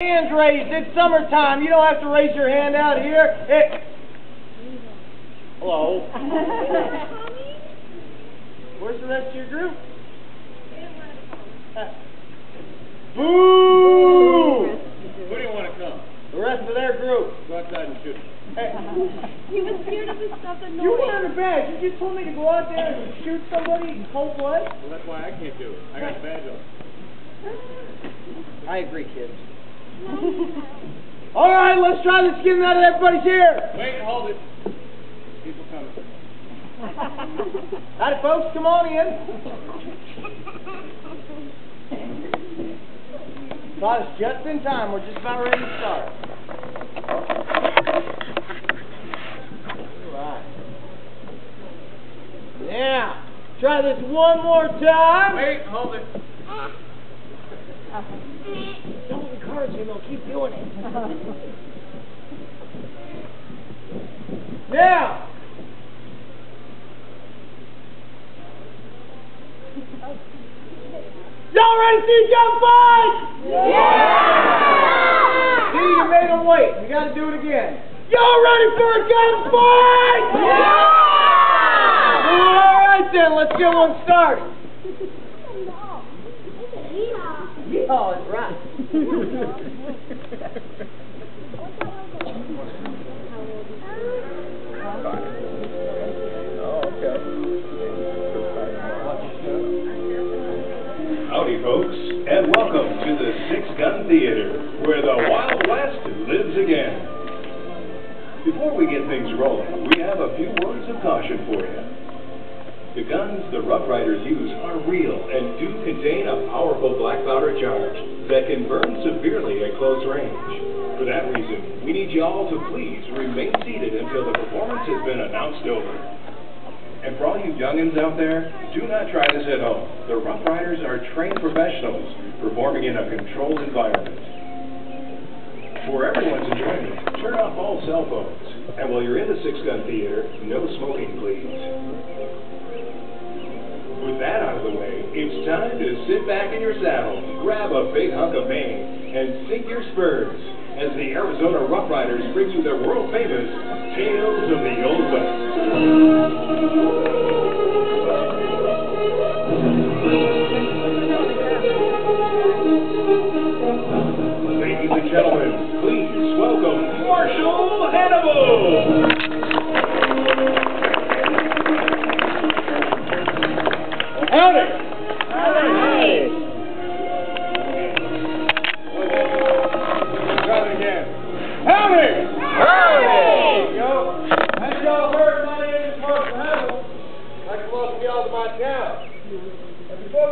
Hands raised. It's summertime. You don't have to raise your hand out here. It... Hello. Where's the rest of your group? Boo! Who do you want to come? The rest of their group. Go outside and shoot. Hey, He was here to do something you wearing a badge. You just told me to go out there and shoot somebody in cold blood? Well, that's why I can't do it. I got the badge on. I agree, kids. All right, let's try this again now that everybody's here. Wait, hold it. People coming. Howdy, folks. Come on in. Caught us just in time. We're just about ready to start. All right. Now, try this one more time. Wait, hold it. Ah. Encourage him. He'll keep doing it. Now. Y'all ready to see a gunfight? Yeah! See, you made them wait. You gotta do it again. Y'all ready for a gunfight? Yeah! All right then, let's get one started. Oh, that's right. Howdy, folks, and welcome to the Six Gun Theater, where the Wild West lives again. Before we get things rolling, we have a few words of caution for you. The guns the Rough Riders use are real and do contain a powerful black powder charge that can burn severely at close range. For that reason, we need you all to please remain seated until the performance has been announced over. And for all you youngins out there, do not try this at home. The Rough Riders are trained professionals performing in a controlled environment. For everyone's enjoyment, turn off all cell phones. And while you're in the Six Gun Theater, no smoking, please. With that out of the way, it's time to sit back in your saddle, grab a big hunk of pain, and sink your spurs as the Arizona Rough Riders bring you their world famous Tales of the Old West.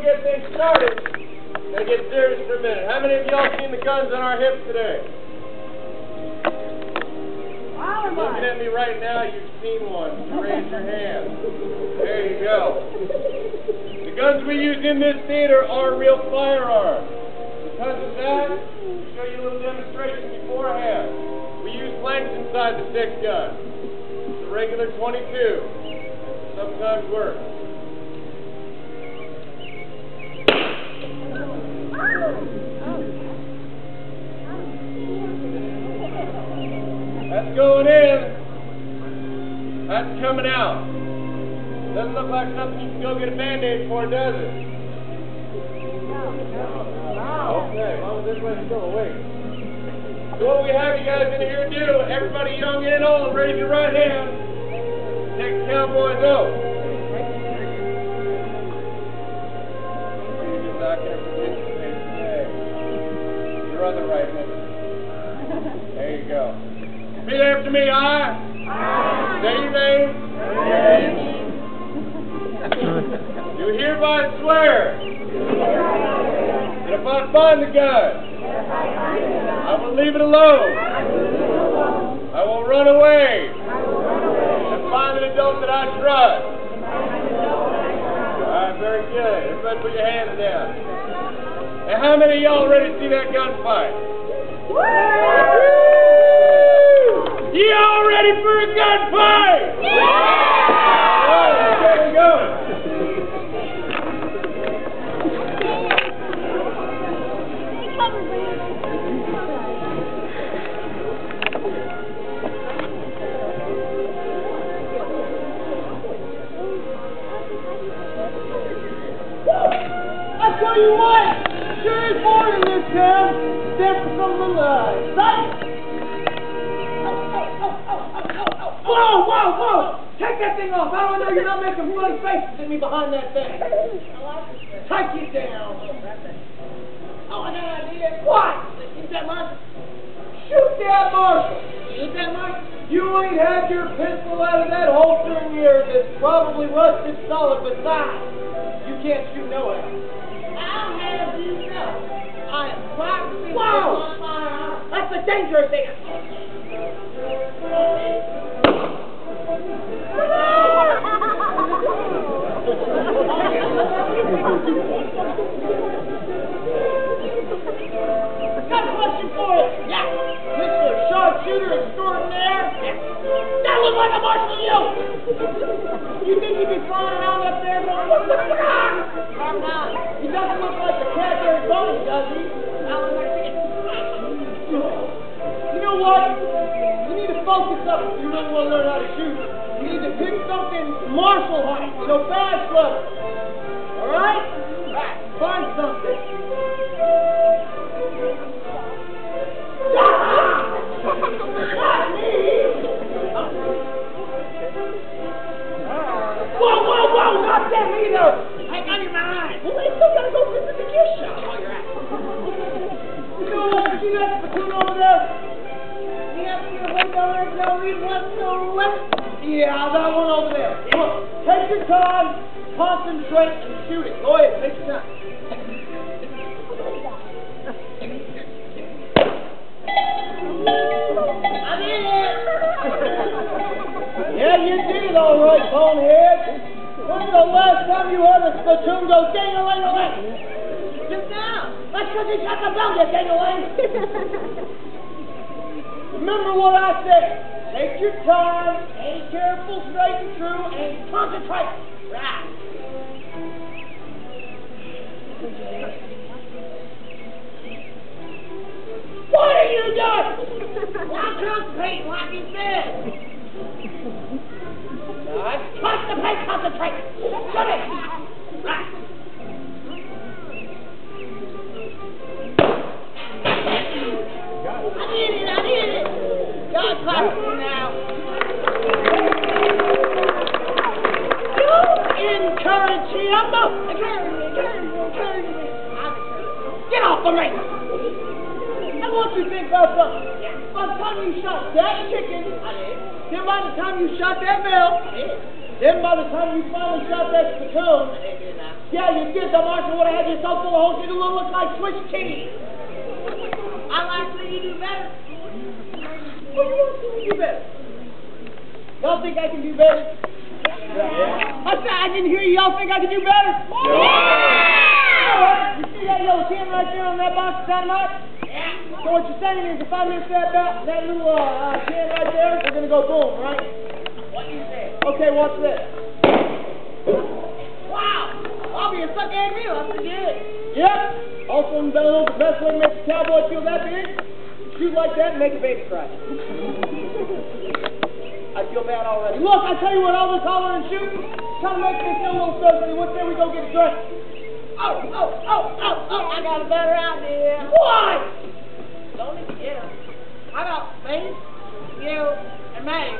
We get things started, gotta get serious for a minute. How many of y'all seen the guns on our hips today? Looking at me right now, you've seen one. You raise your hand. There you go. The guns we use in this theater are real firearms. Because of that, we'll show you a little demonstration beforehand. We use blanks inside the six gun. It's a regular 22. Sometimes works. That's going in. That's coming out. Doesn't look like something you can go get a band-aid for, does it? no Okay, as long as everybody's still awake. So what we have you guys in here do, everybody young and old, raise your right hand. Take the cowboy's oath. You're not going to participate today. Your other right hand. There you go. After me, I. Say your name. Do hereby swear that if I find the gun, I will leave it alone. I will run away and find an adult that I trust. All right, very good. Everybody put your hands down. And how many of y'all ready to see that gunfight? You all ready for a gunfight? Yeah! All right, get it going. I tell you what, sure is boring in this town. Step some of the Whoa! Take that thing off. How do I know you're not making funny faces at me behind that thing? Take it down. Oh, I got an idea. What? Shoot that Marshall. Shoot that Marshall. Shoot that Marshall. You ain't had your pistol out of that holster in years. It's probably rusted solid. Besides, you can't shoot nowhere. I'll have you know. I am practicing my. That's the dangerous thing. Concentrate, and shoot it. Go ahead, take your time. Now concentrate like you said. Concentrate, concentrate. Shoot it. Right. I did it, I did it. Y'all clap for me now. You encourage him. Encourage me, encourage me, encourage me. I'm encouraged. Get off the ring. I want you to think about something. By the time you shot that chicken, I did. then by the time you shot that bell, I did. then by the time you finally shot that spittoon, I did it yeah, you did. The marshal would have had you so full of holes, you'd look like Swiss cheese. I like to you do better. What do you want to see me do better? Y'all think I can do better? Yeah. I said I didn't hear you. Y'all think I can do better? Yeah! You see that yellow can right there on that box of dynamite? So what you're saying is if I miss that ba- that little uh, uh, can right there, we're gonna go boom, right? What you say? Okay, watch this. Wow. I'll be a sucker at. I forget. Yep. Also, know the best way to make a cowboy feel that big? Shoot like that and make a baby cry. I feel bad already. Look, I tell you what, all this holler and shoot kind of make me feel a little thirsty. What say we go get a drink? Oh, oh, oh, oh, oh. I got a better idea. What? How about me, you, and May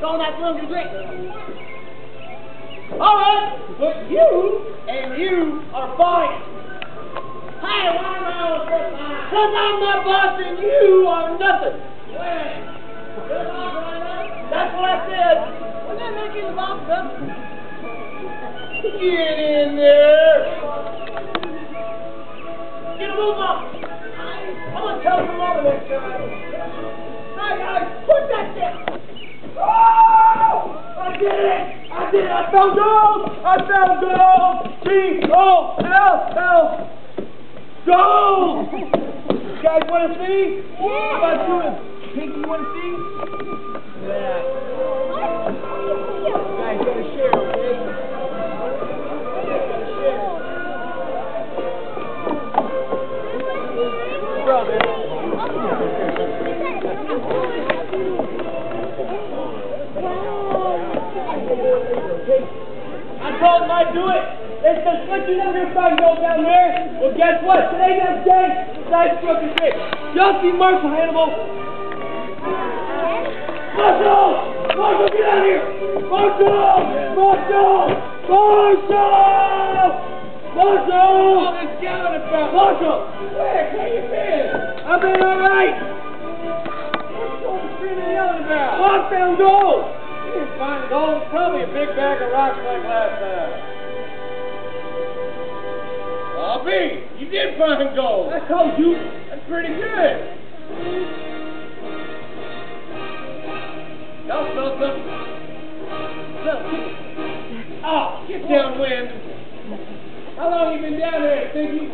going that room to drink? All right, but you and you are fine. Hey, why am I on this line? Because I'm my boss and you are nothing. That's what I said. Wouldn't that make you the boss? Get in there. Get a move on. I'm gonna tell your mother next time. Hey guys, put that down. Oh! I did it! I did it! I found gold! I found gold! G O L L gold! You guys want to see? Yeah! How about you and Pinky want to see? Yeah. You guys told him I'd do it. They It's the switching of your bug down there. Well, guess what? Today, next day, Nice stroke of shape. Y'all Marshall Hannibal? Marshall! Marshall, get out of here! Marshall! Marshall! Marshall! Marshall! All this yelling about. Marshall! Where? Where you been? I've been alright! What's all the screaming yelling about? Oh, I found gold! You didn't find gold. Probably a big bag of rocks like last time. Be. You did find gold. I told you! That's pretty good. Y'all smell something? Smell chicken. Oh, get downwind. How long you been down here, Stinky?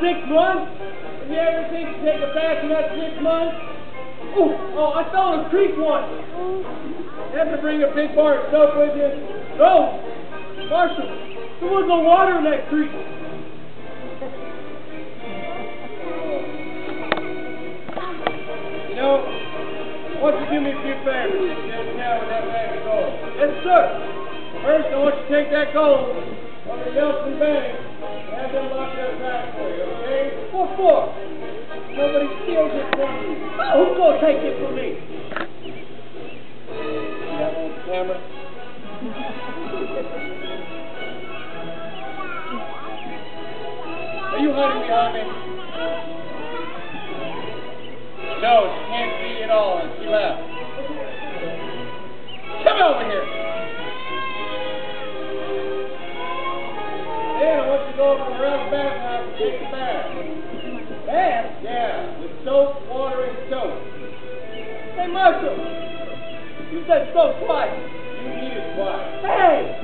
Six months? Have you ever think to take a bath in that six months? Oh, oh, I fell in a creek once. Have to bring a big bar of soap with you? No! Marshall, there was no water in that creek. You know, I want you do me a few favors. Down with that gold. Yes, sir. First, I want you to take that gold from to Nelson Bank and have them lock that back for you, okay? What for? Nobody steals it from you. Oh, who's gonna take it from me? You got on camera? Are you hiding behind me? No, she can't see at all, and she left. Come over here. Soap, water, and soap. Hey, Marshall. You said so twice. You need it twice. Hey!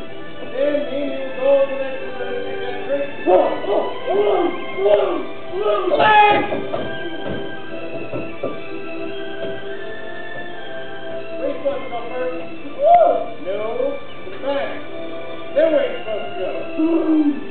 Then me you go over there to the get drink. Whoa, whoa, whoa, whoa, whoa. Leg! Where you supposed to go first? Whoa. No, the back. Then where you supposed to go?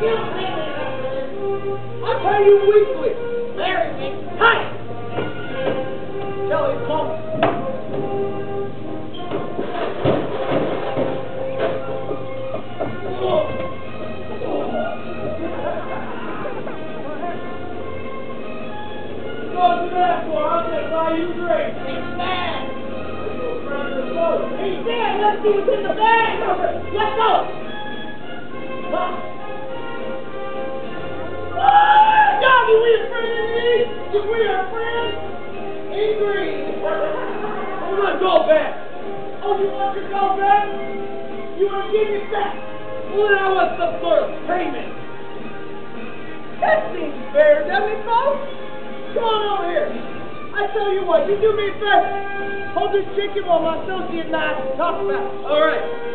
I pay you weekly. We are friends, angry. I'm gonna go back. Oh, you want your go back? You want to give it back? Well, then I want some sort of payment. That seems fair, doesn't it, folks? Come on over here. I tell you what, you do me a favor. Hold this chicken while my associate and I talk about it. All right.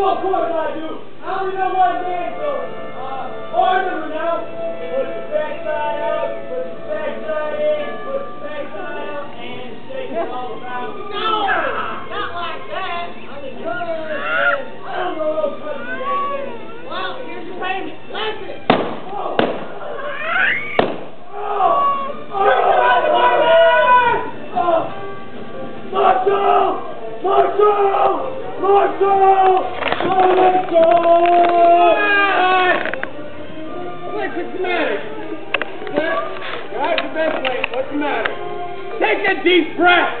Of course I do. I only know one dance, so, uh, oh, I remember now. Put your backside out, put your backside in, put your backside out, and shake it all about. No! Not like that. I mean, turn and I don't know those country dances. Well, here's your payment. Listen. Oh. Marshall! Marshall! Marshall! Marshall! What's the matter? Guys, the best way. What's the matter? Take a deep breath.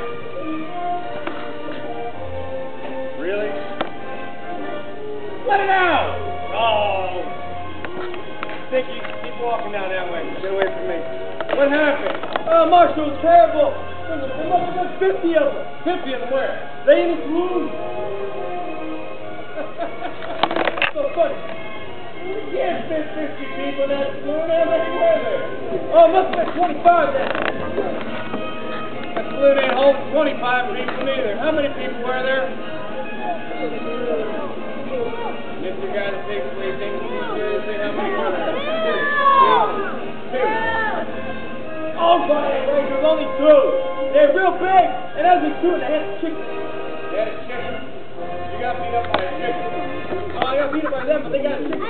Really? Let it out. Oh. Sticky, keep walking down that way. Get away from me. What happened? Oh, Marshall, terrible. There must have been 50 of them. 50 of them where? They in this room. Funny. Yes, there's 50 people in that saloon. How many were there? Oh, it must have been 25 then. That saloon ain't holding 25 people neither. How many people were there? Mr. Guy that takes away things too seriously, how many were there? Two. Oh, boy, right, there was only two. They're real big, and as they two, they had a chicken. They had a chicken. You got beat up by a chicken. I got beat up by them, but they got a chicken.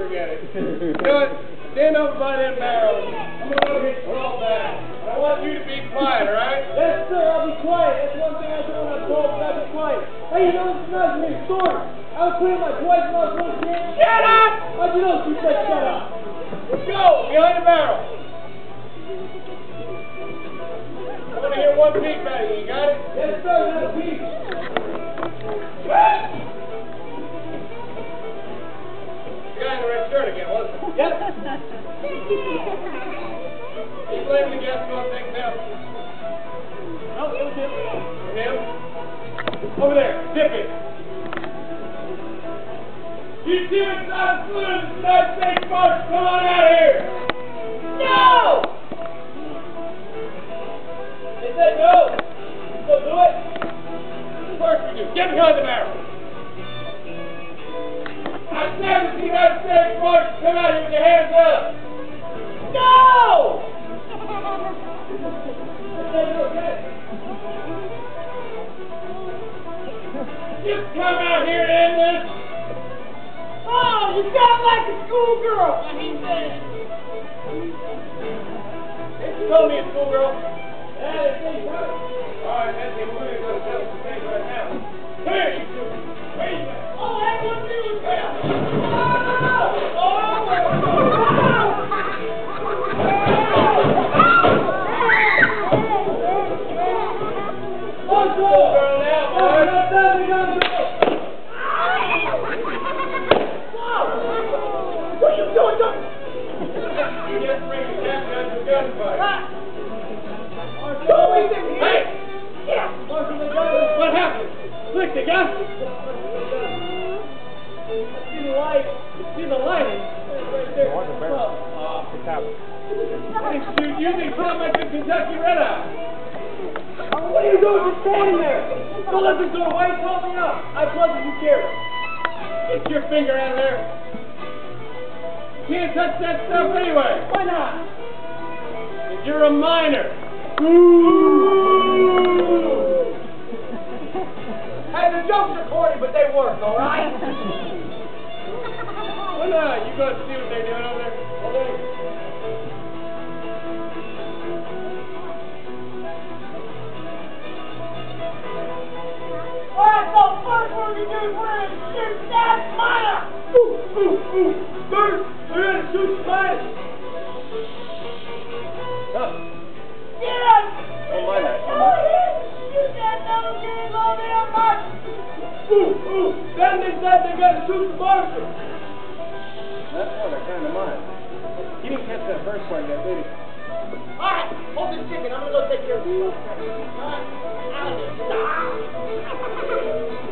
Forget it. you know what? Stand over by them barrels. I'm going to go get twelve back. I want you to be quiet, all right? Yes, sir, I'll be quiet. That's one thing I do when I'm told to be quiet. Hey, you know, this reminds me of a story. I was putting my twice when I was little kid. Shut up! How'd you know she said shut up? Go behind the barrel. I want to hear one peep out of you. You got it? Yes, sir, not a peep. The guy in the red shirt again, wasn't it? Yep. You blaming the guest on things now? Oh, no, it was him. Him? Over there, dip it. You what's not the United States March? Come on out here. No! They said no. So do it. Of course we do. Get behind the barrel. Seen the United States March come out here with your hands up. No! They said no again. Just come out here and end this. Oh, you sound like a schoolgirl. He said. It's Tony, a schoolgirl. Yeah, they say you got it. All right, that's. We're going to go the stage right now. Here, you two. Wait a minute. Oh, that was me with Don't let this door. Why are you me up? I plugged it. You care. Get your finger out of there. Can't touch that stuff anyway. Why not? Because you're a minor. Hey, the jokes are corny, but they work, all right? Well, no, uh, you go see what they're doing over there. Over there. All right, so first we're gonna do is we're gonna shoot that miner. Ooh, ooh, ooh. First, up! Don't mind that so much. Ooh, ooh, then they said they gotta shoot the. That's one kind of. He didn't catch that first part yet, he? Alright, hold this chicken, I'm gonna go take care of. Alright, out of.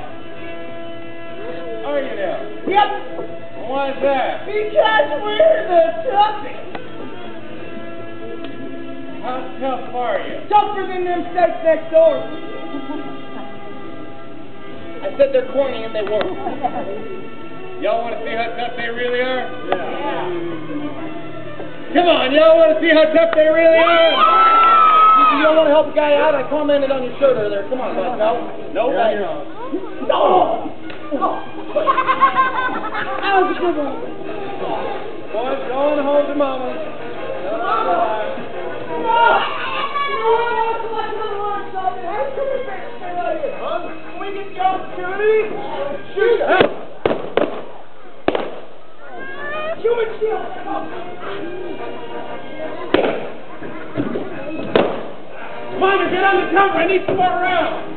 Are you now? Yep! Why is that? Because we're the toughest! How tough are you? Tougher than them steaks next door! I said they're corny and they weren't. Y'all want to see how tough they really are? Yeah. Come on, y'all want to see how tough they really are? You don't want to help a guy out? I commented on your shirt earlier. Come on, bud. No? No, Yeah, thanks. you're on. No! No! That was a good one. Boys, go on and hold your mama. Tell her I'm alive. We get the Human shield! Commander, get on the cover. I need some more rounds.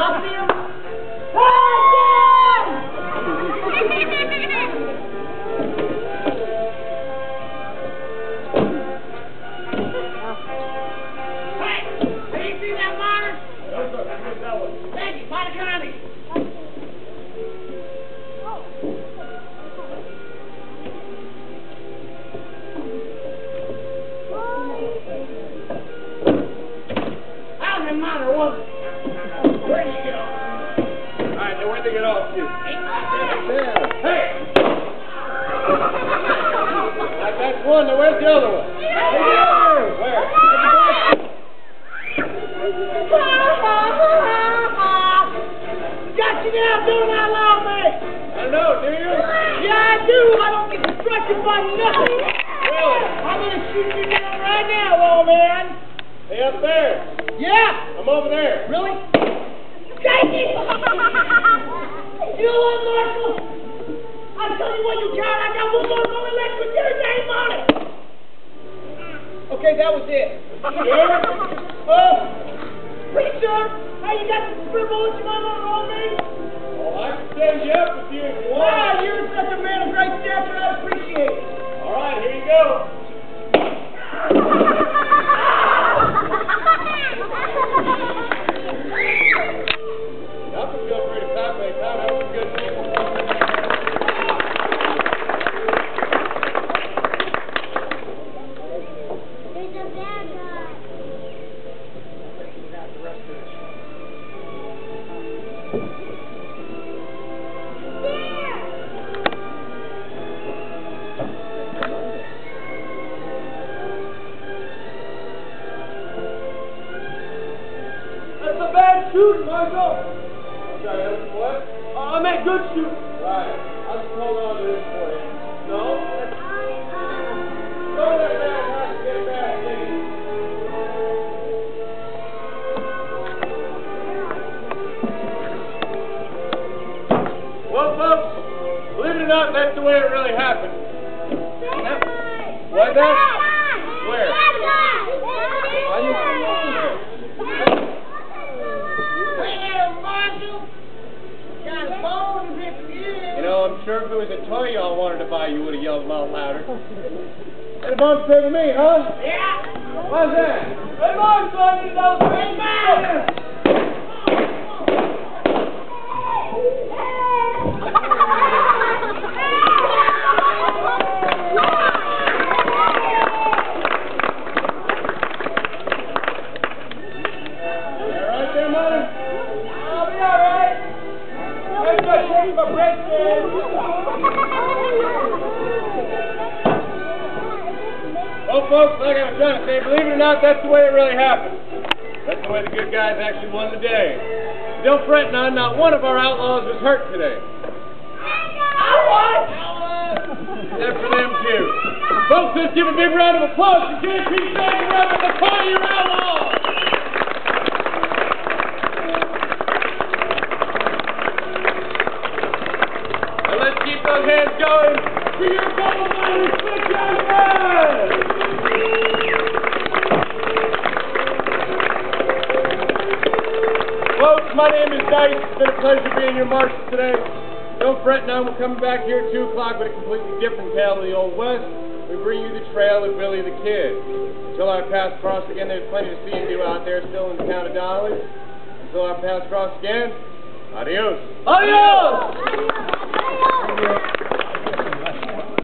Y'all see you now, don't allow me! I don't know. Do you? Yeah, I do. I don't get distracted by nothing. Really? I'm gonna shoot you down right now, old man. Hey, up there. Yeah. I'm over there. Really? Take it. You know what, Marshall? I tell you what, you coward. I got one more going left with your name on it. Okay, that was it. Sure? Oh, pretty sure. Hey, you got some spare bullets you might want to roll me? Well, I can send you up with you if you Wow, want. you're such a man of great stature. I appreciate it. All right, here you go. Y'all wanted you would have yelled a lot louder. That a bump to me, huh? Yeah. Why's that? Hey, Mark, son, you know, bring back! Well, folks, like I was trying to say, believe it or not, that's the way it really happened. That's the way the good guys actually won the day. Don't fret, none. Not one of our outlaws was hurt today. Except for them two. Folks, let's give a big round of applause to JP Sager up at the Party Your Outlaws! And let's keep those hands going for your double-minded six young Folks, my name is Dice. It's been a pleasure being your marshal today. Don't fret none, we're coming back here at 2 o'clock with a completely different tale of the Old West. We bring you the trail of Billy the Kid. Until our paths cross again, there's plenty to see and do out there still in the town of Donley. Until our paths cross again, adios. adios. Adios! Adios.